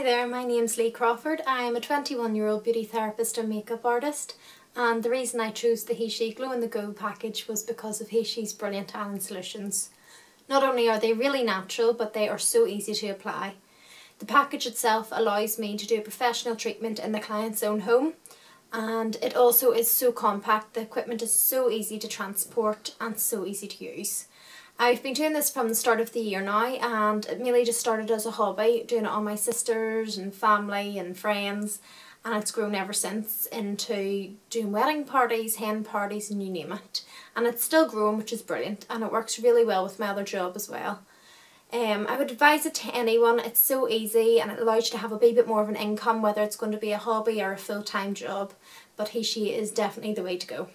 Hi there, my name's Leigh Crawford. I'm a 21 year old beauty therapist and makeup artist and the reason I chose the He Glow in the Go package was because of He brilliant tannin solutions. Not only are they really natural but they are so easy to apply. The package itself allows me to do a professional treatment in the client's own home and it also is so compact, the equipment is so easy to transport and so easy to use. I've been doing this from the start of the year now and it mainly just started as a hobby, doing it on my sisters and family and friends and it's grown ever since into doing wedding parties, hen parties and you name it. And it's still growing which is brilliant and it works really well with my other job as well. Um, I would advise it to anyone, it's so easy and it allows you to have a wee bit more of an income whether it's going to be a hobby or a full-time job but He-Shi is definitely the way to go.